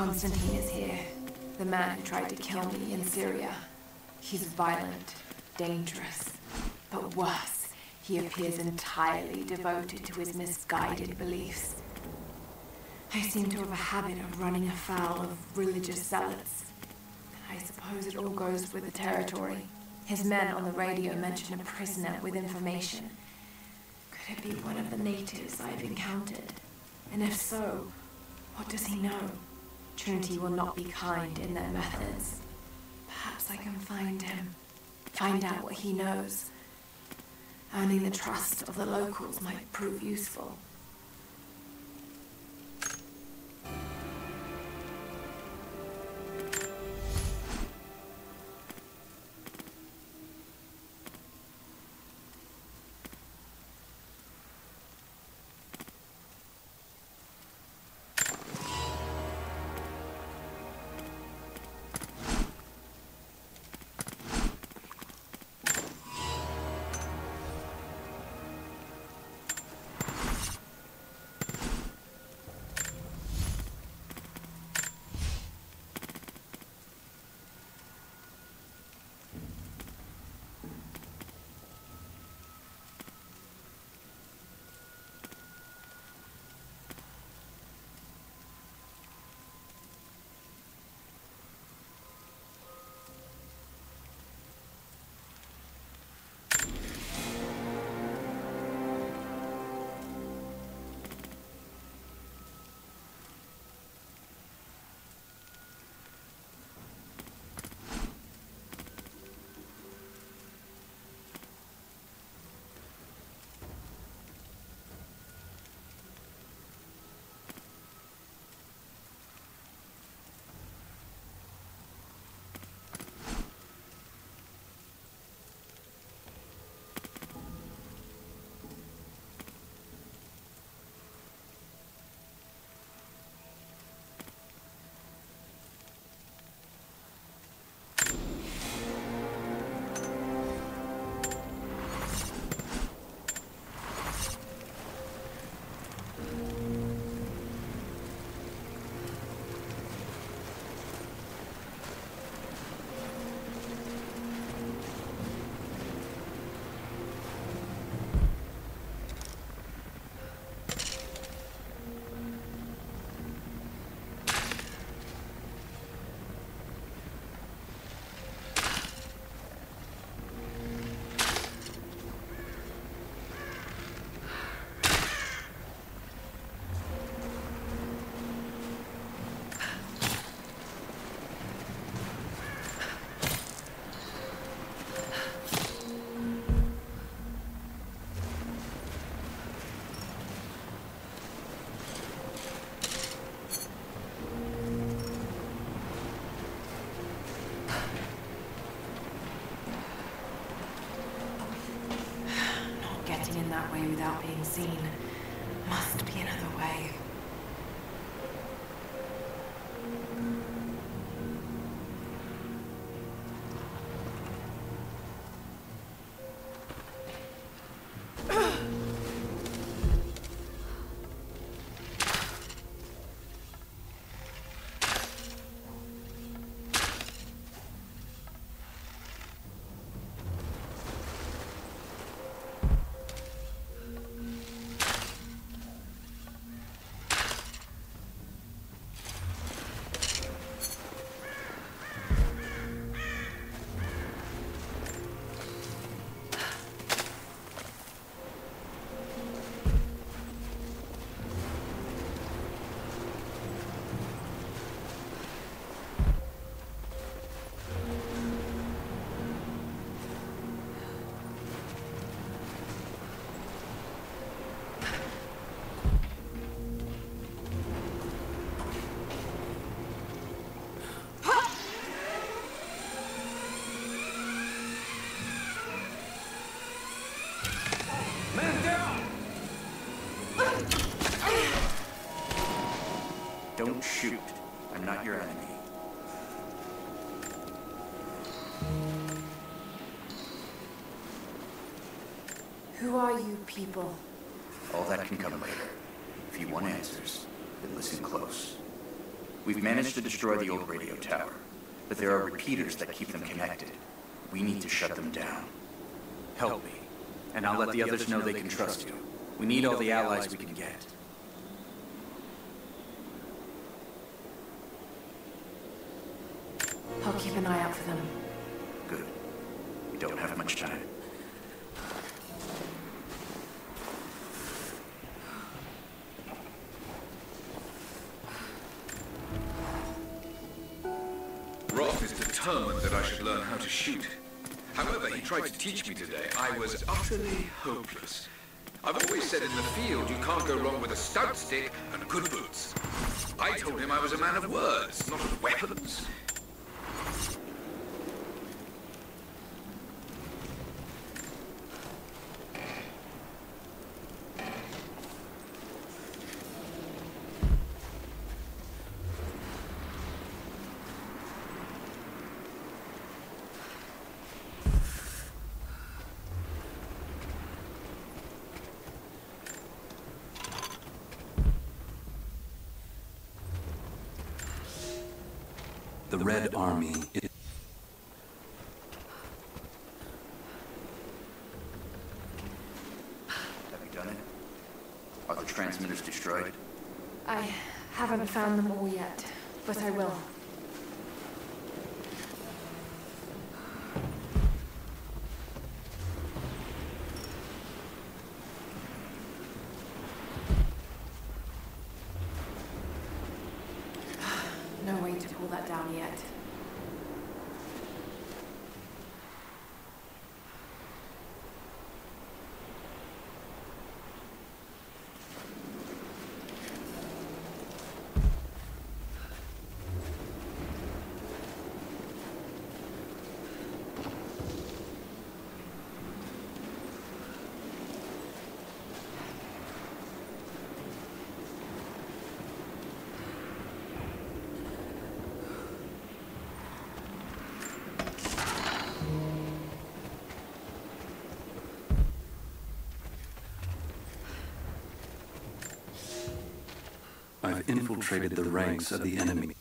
Konstantin is here. The man who tried to kill me in Syria. He's violent, dangerous, but worse, he appears entirely devoted to his misguided beliefs. I seem to have a habit of running afoul of religious zealots. I suppose it all goes with the territory. His men on the radio mention a prisoner with information. Could it be one of the natives I've encountered? And if so, what does he know? Trinity will not be kind in their methods. Perhaps I can find him. Find out what he knows. Earning the trust of the locals might prove useful. That way without being seen. Must be another way. People? All that can come later. If you want answers, then listen close. We We've managed to destroy the old radio tower, but there are repeaters that keep them connected. We need to shut them down. Help me, and I'll let the others know they can trust you. We need all the allies we can get. I'll keep an eye out for them. Good. We don't have much time. How to shoot. However, he tried to teach me today. I was utterly hopeless. I've always said in the field you can't go wrong with a stout stick and good boots. I told him I was a man of words, not of weapons. The Red Army is Have you done it? Are the transmitters destroyed? I haven't found them all yet, but I will. No way to pull that down yet. I've infiltrated the ranks of the enemy.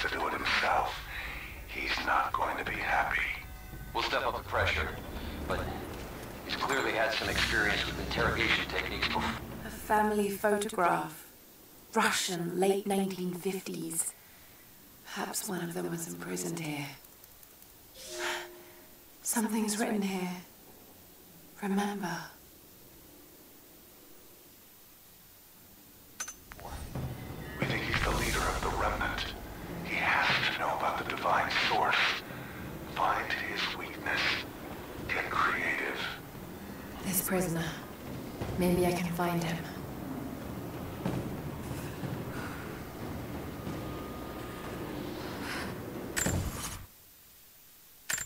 To do it himself, he's not going to be happy. We'll step up the pressure, but he's clearly had some experience with interrogation techniques before. A family photograph. Russian, late 1950s. Perhaps one of them was imprisoned here. Something's written here. Remember. Maybe I can find him.